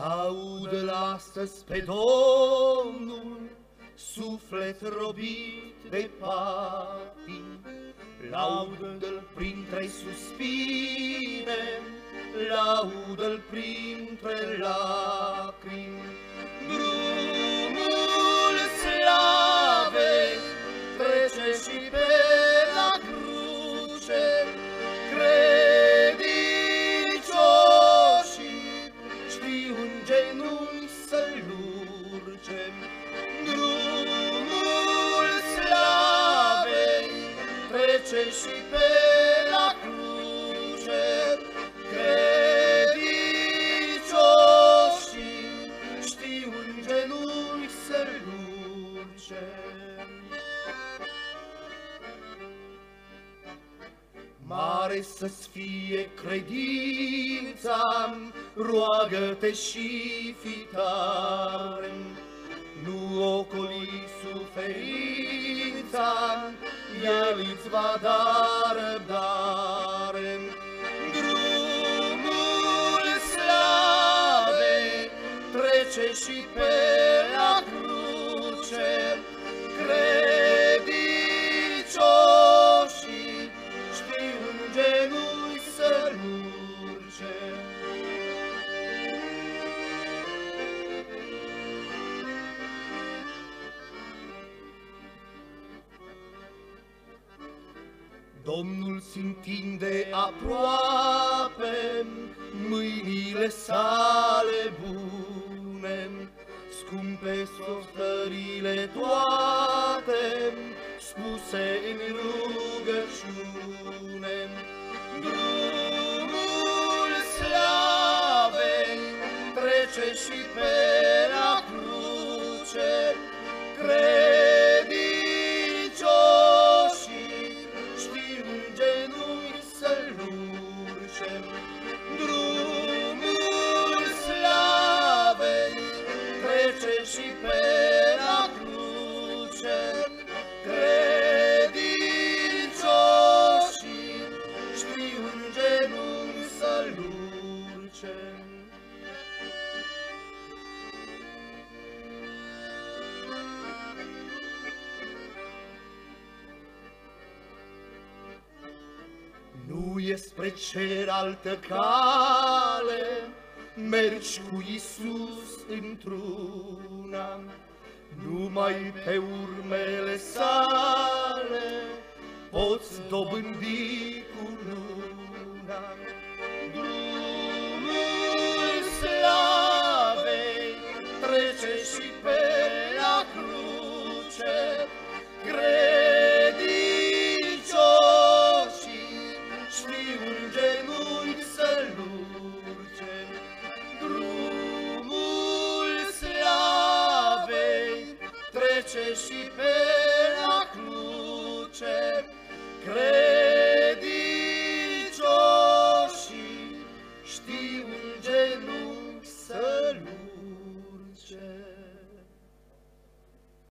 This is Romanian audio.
Laudă-l astăzi pe Domnul, suflet robit de patim. Laudă-l printre suspine, laudă-l printre lacrimi. Mare să-ți fie credința, roagă-te și fi tare. Nu ocoli suferința, El îți va da răbdare. Drumul slavei trece și pe Domnul se întinde aproape mâinile sale bune, scumpe softările toate, spuse în rugăciune. Drumul slavei trece și pe la cruce, credincioșii genunchi să-l urce. Nu e spre cer altă cale, mergi cu Isus într-una, numai pe urmele sale poți dobândi cu luna. și per la cruce, cred